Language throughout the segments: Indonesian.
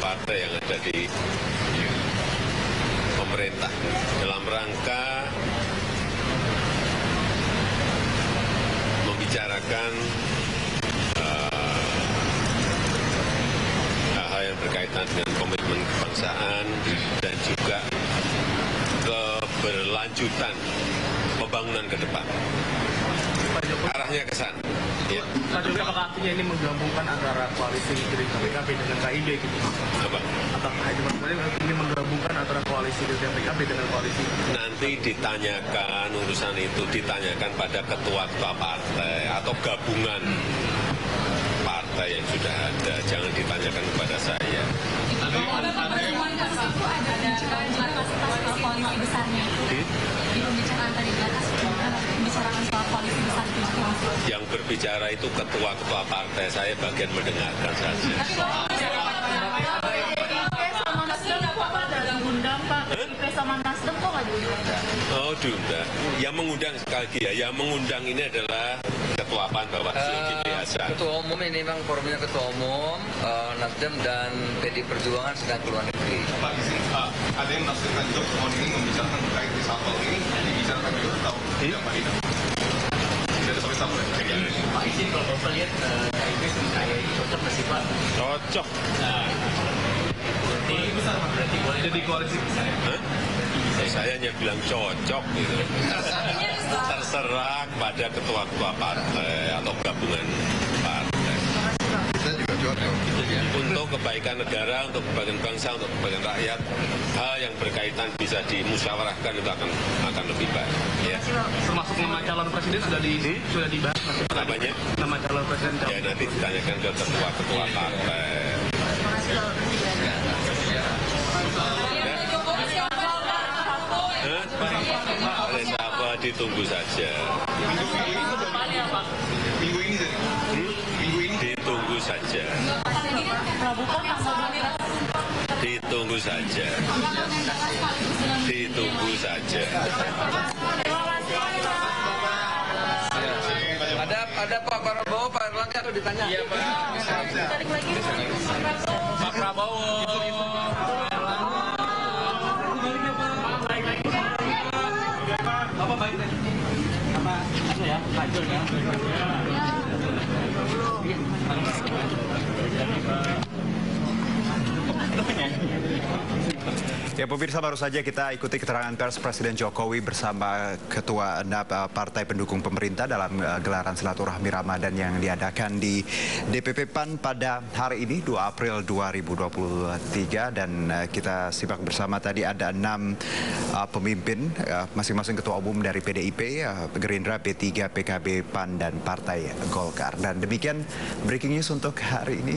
partai yang ada di pemerintah dalam rangka membicarakan eh, hal-hal yang berkaitan dengan komitmen kebangsaan dan juga keberlanjutan pembangunan ke depan. Arahnya ke sana. Ya, Pak Jokowi apakah artinya ini menggabungkan antara koalisi Gerindra PKB dengan KIB gitu? apa? Apakah ini maksudnya ini menggabungkan antara koalisi Gerindra PKB dengan koalisi Nanti ditanyakan urusan itu ditanyakan pada ketua-ketua partai atau gabungan partai yang sudah ada. Jangan ditanyakan kepada saya. pertemuan kasus itu ada ada kapasitas koalisi besarnya itu di pembicaraan tadi di atas pembicaraan soal koalisi besar itu juga masuk. Yang berbicara itu ketua-ketua partai saya bagian mendengarkan saja. apa? Oh diundang. Yang mengundang sekali lagi ya, yang mengundang ini adalah ketua PAN Bawaslu Zulkifli Hasan. Ketua umum ini memang forumnya ketua umum eh, Nasdem dan PD Perjuangan sedang keluar negeri. Pak, di ada yang menafsirkan pertemuan ini membicarakan terkait reshuffle ini Bapak lihat eh, sama KAI cocok nggak sih Pak? Cocok. Berarti besar Pak, berarti boleh jadi koalisi besar? Hah? Saya hanya bilang cocok gitu. Terserah pada ketua-ketua partai atau gabungan kebaikan negara, untuk kebaikan bangsa, untuk kebaikan rakyat, hal yang berkaitan bisa dimusyawarahkan itu akan akan lebih baik. Ya. Termasuk nama calon presiden sudah di sudah dibahas. Namanya? Nama calon presiden Ya nanti ditanyakan ke ketua-ketua partai. Hah? Reshuffle ditunggu saja. Minggu ini jadi. Minggu ini Ditunggu saja. Ditunggu saja. Ditunggu saja. Ada ada Pak Prabowo, Pak Erlangga tuh ditanya. Iya Pak. Pak Prabowo. Apa baik tadi? Ya pemirsa baru saja kita ikuti keterangan pers Presiden Jokowi bersama Ketua Enap eh, Partai Pendukung Pemerintah dalam eh, gelaran silaturahmi Ramadan yang diadakan di DPP PAN pada hari ini 2 April 2023 dan eh, kita simak bersama tadi ada enam pemimpin masing-masing Ketua Umum dari PDIP, Gerindra, P3, PKB, PAN dan Partai Golkar. Dan demikian breaking news untuk hari ini.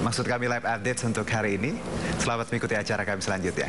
Maksud kami live update untuk hari ini. Selamat mengikuti acara kami selanjutnya.